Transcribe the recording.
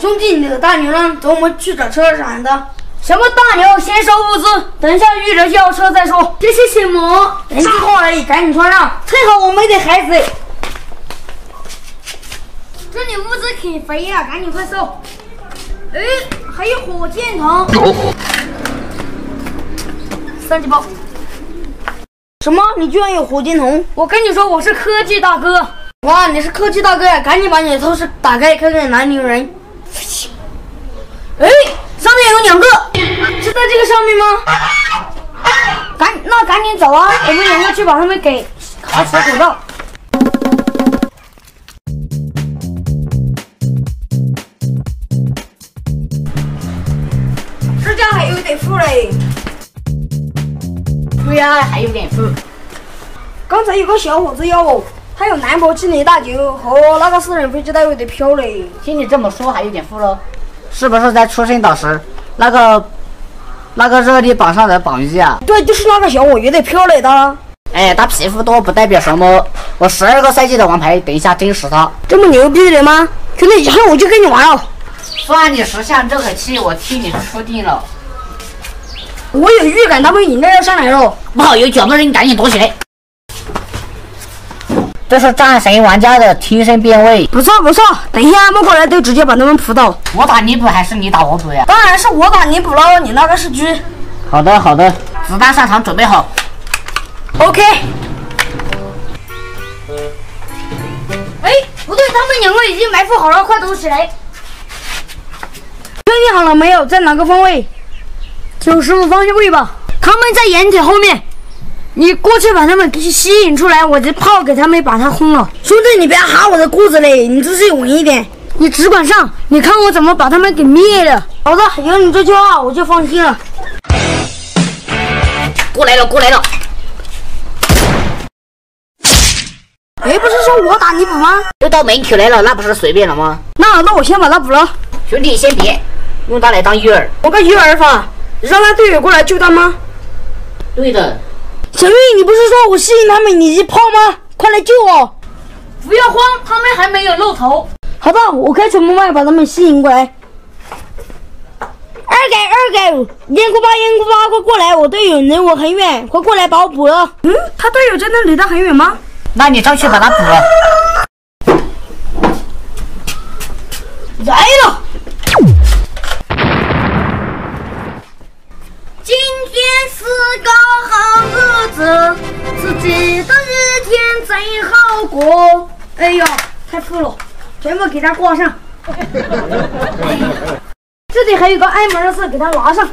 兄弟，你的大牛呢？走，我们去找车厂的。什么大牛？先收物资，等一下遇着轿车再说。这是什么？人计划而已，赶紧穿上。趁好我没得孩子。这里物资挺肥了，赶紧快收。哎，还有火箭筒。三级包。什么？你居然有火箭筒？我跟你说，我是科技大哥。哇，你是科技大哥呀！赶紧把你的透视打开，看看哪里有人。哎，上面有两个，是在这个上面吗？赶，那赶紧走啊！我们两个去把他们给卡死口罩。这家还有点富嘞。对呀，还有点富。刚才有个小伙子要我。还有兰博基尼大酒和那个私人飞机都有点飘嘞。听你这么说，还有点富喽？是不是在出生岛时那个那个热力榜上的榜一啊？对，就是那个小伙，有点飘来的。哎，他皮肤多不代表什么。我十二个赛季的王牌，等一下真实他。这么牛逼的吗？兄弟，以后我就跟你玩了。算你识相，这口气我替你出定了。我有预感，他们应该要上来了。不好，有角落人，赶紧躲起来。这是战神玩家的贴身变位，不错不错。等一下他们过来，都直接把他们扑倒。我打你补还是你打我补呀？当然是我打你补喽，你那个是狙。好的好的，子弹上膛，准备好。OK。哎，不对，他们两个已经埋伏好了，快躲起来。确定好了没有？在哪个方位？九十五方向位吧。他们在掩体后面。你过去把他们给吸引出来，我这炮给他们把他轰了。兄弟，你不要哈我的裤子嘞，你自己稳一点。你只管上，你看我怎么把他们给灭了。好的，有你这句话我就放心了。过来了，过来了。哎，不是说我打你补吗？又到门口来了，那不是随便了吗？那那我先把他补了。兄弟，先别，用他来当鱼饵。我个鱼饵法，让他队友过来救他吗？对的。小玉，你不是说我吸引他们，你炮吗？快来救我！不要慌，他们还没有露头。好的，我开全部麦把他们吸引过来。二改二改，烟锅巴烟锅巴，快过来！我队友离我很远，快过来把我补了。嗯，他队友真的离得很远吗？那你上去把他补了。来了。今天是个好子，自己的一天最好过。哎呀，太富了，全部给他挂上。这里还有个安门的事，给他拿上。